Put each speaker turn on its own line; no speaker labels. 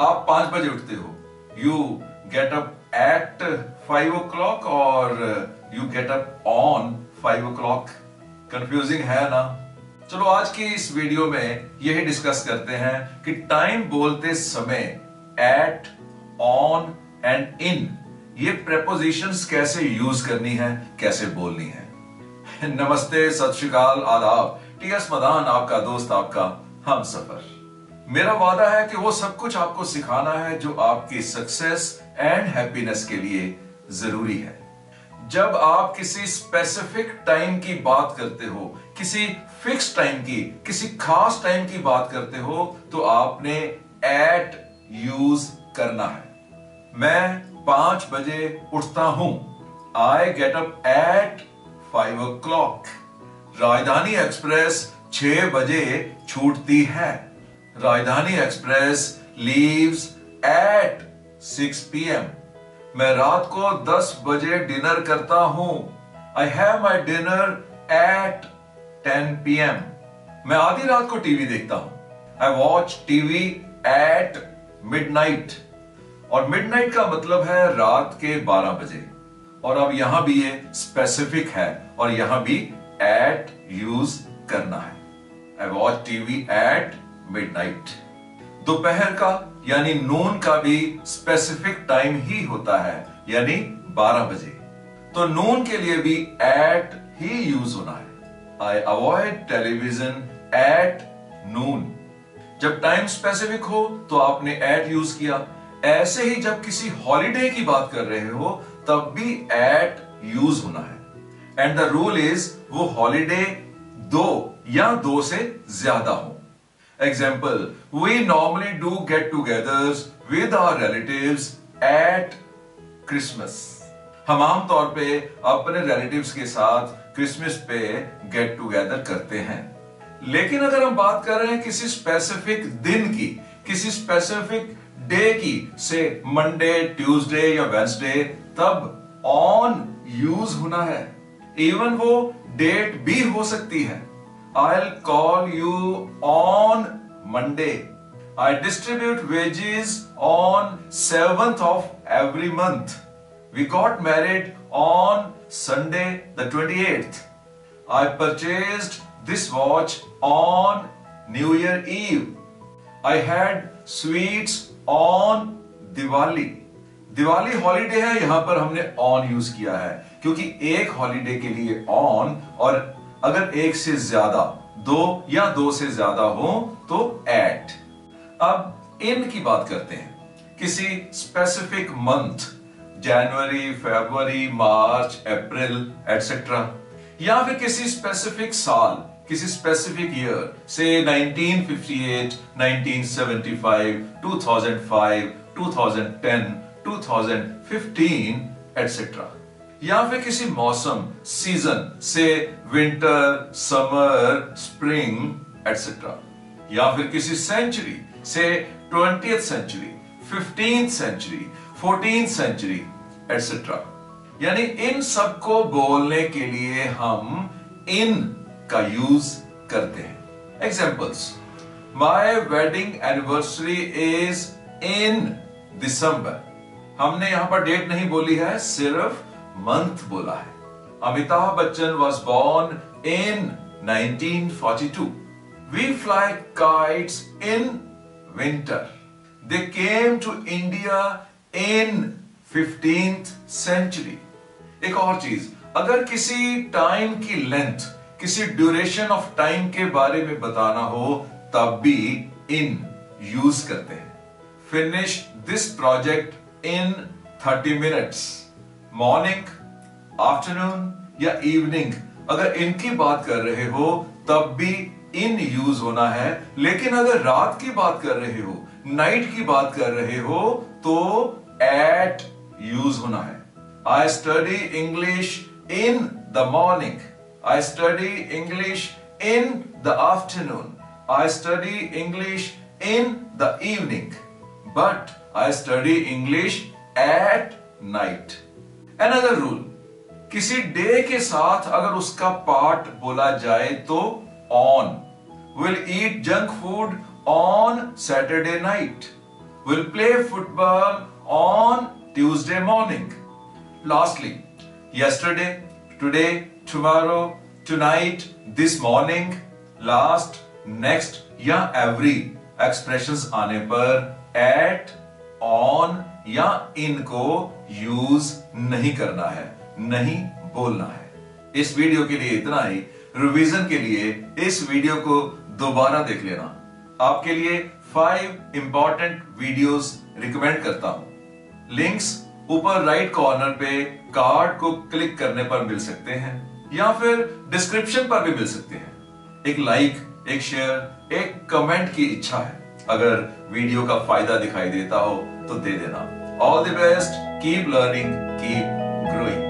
आप पाँच बजे उठते हो। You get up at five o'clock और you get up on five o'clock confusing है ना? चलो, आज की इस वीडियो में यही डिस्कस करते हैं कि टाइम बोलते समय एट ऑन एंड इन ये प्रेपोजिशंस कैसे यूज़ करनी है, कैसे बोलनी है। नमस्ते, सत श्रीकाल आदाब। टी एस मदान, आपका दोस्त, आपका हम सफ़र। मेरा वादा है कि वो सब कुछ आपको सिखाना है जो आपकी सक्सेस एंड हैप्पीनेस के लिए ज़रूरी है। जब आप किसी स्पेसिफिक टाइम की बात करते हो, किसी फिक्स टाइम की, किसी खास टाइम की बात करते हो तो आपने एट यूज़ करना है। मैं पाँच बजे उठता हूँ। I get up at five o'clock Rajdhani Express छह बजे छूटती है। Rajdhani Express leaves at six P M मैं रात को 10 बजे डिनर करता हूँ। I have my dinner at 10 P M मैं आधी रात को टीवी देखता हूँ। I watch TV at midnight और मिडनाइट का मतलब है रात के 12 बजे। और अब यहाँ भी ये स्पेसिफिक है। और यहाँ भी एट यूज़ करना है। I watch TV at midnight दोपहर का, यानी नून का भी स्पेसिफिक टाइम ही होता है, यानी 12 बजे। तो नून के लिए भी एट ही यूज़ होना है। I avoid television at noon जब टाइम स्पेसिफिक हो तो आपने एट यूज़ किया। ऐसे ही जब किसी हॉलिडे की बात कर रहे हो, तब भी एट यूज़ होना है। एंड द रूल इज़ वो हॉलिडे दो या दो से ज़्यादा हो। We normally do get togethers with our relatives at Christmas हम आमतौर पे अपने रिलेटिव्स के साथ क्रिसमस पे गेट टूगेदर करते हैं। लेकिन अगर हम बात कर रहे हैं किसी स्पेसिफिक दिन की, किसी स्पेसिफिक डे की, से मंडे ट्यूसडे या वेंसडे तब ऑन यूज़ होना है। इवन वो डेट भी हो सकती है। I'll call you on Monday. I distribute wages on 7th of every month. We got married on Sunday the 28th. I purchased this watch on New Year Eve. I had sweets on Diwali. Diwali holiday है यहाँ पर हमने on use किया है क्योंकि एक holiday के लिए ऑन और अगर एक से ज़्यादा दो या दो से ज़्यादा हो तो एट अब इन की बात करते हैं। किसी specific month January February March April etcetera या फिर किसी स्पेसिफिक साल किसी स्पेसिफिक ईयर से 1958, 1975, 2005, 2010, 2015 एटसेट्रा या फिर किसी मौसम सीज़न से विंटर समर स्प्रिंग एटसेट्रा या फिर किसी सेंचुरी से twenty century fifteen century fourteen century etcetera यानी इन सबको बोलने के लिए हम इन का यूज़ करते हैं. Examples my wedding anniversary is in December हमने यहाँ पर डेट नहीं बोली है, सिर्फ़ मंथ बोला है। Amitabh Bachchan was born in 1942 we fly kites in winter they came to India in fifteenth century एक और चीज़, अगर किसी टाइम की लेंथ किसी ड्यूरेशन ऑफ़ टाइम के बारे में बताना हो, तब भी इन यूज़ करते हैं। Finish this project in 30 minutes morning afternoon या इवनिंग अगर इनकी बात कर रहे हो, तब भी इन यूज़ होना है। लेकिन अगर रात की बात कर रहे हो नाइट की बात कर रहे हो तो एट यूज़ होना है। I study English in the morning I study English in the afternoon I study English in the evening but I study English at night another rule किसी डे के साथ अगर उसका पार्ट बोला जाए तो on will eat junk food on Saturday night will play football on Tuesday morning lastly yesterday today tomorrow tonight this morning last next या every expression आने पर एट ऑन या इन को यूज़ नहीं करना है, नहीं बोलना है। इस वीडियो के लिए इतना ही। रिवीजन के लिए इस वीडियो को दोबारा देख लेना। आपके लिए फाइव इंपॉर्टेंट वीडियोस रिकमेंड करता हूँ। लिंक्स ऊपर राइट कॉर्नर पे कार्ड को क्लिक करने पर मिल सकते हैं, या फिर डिस्क्रिप्शन पर भी मिल सकते हैं। एक लाइक एक शेयर एक कमेंट की इच्छा है। अगर वीडियो का फ़ायदा दिखाई देता हो तो दे देना। All the best keep learning keep growing